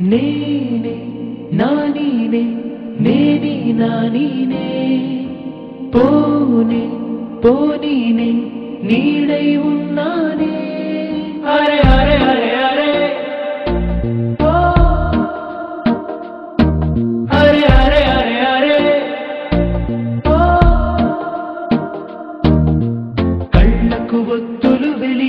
நேனே நானீனே நேனே நானீனே போனே போனீனே நீடை உன்னானே அரே அரே அரே அரே அரே அரே அரே அரே கள்ளக்கு ஒத்துழு வெளி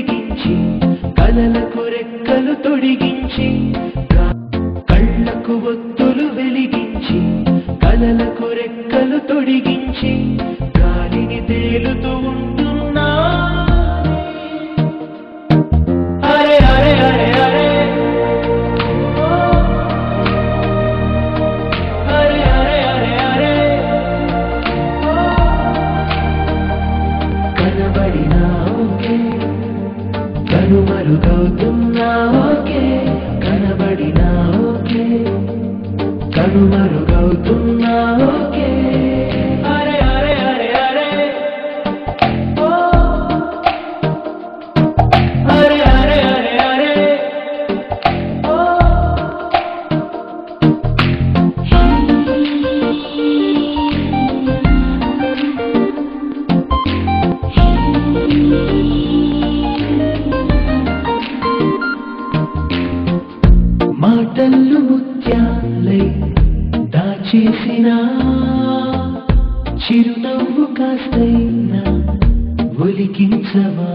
ఒత్తులు వెలిగించి కలలకు రెక్కలు తొడిగించి గాలిని తేలుతూ ఉంటున్నా. అరే అరే అరే అరే. అరే అరే అరే అరే. కనబడినా ఓకే కనుమరుగవుతున్నా ఓకే కనబడినా ఓకే కనుమరుగవుతున్నా ఓకే అరే అరే అరే అరే ఓ అరే అరే అరే అరే ఓ మాటల్లు ముత్యాలై దాచేసిన చిరునవ్వు కాస్తైనా ఒలికించవా?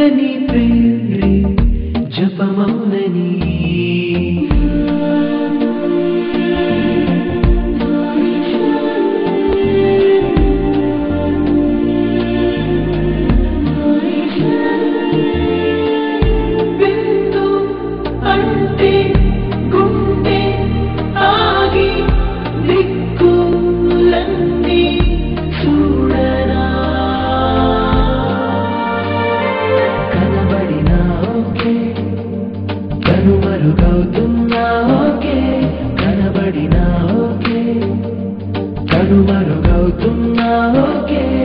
can he? बारो बारो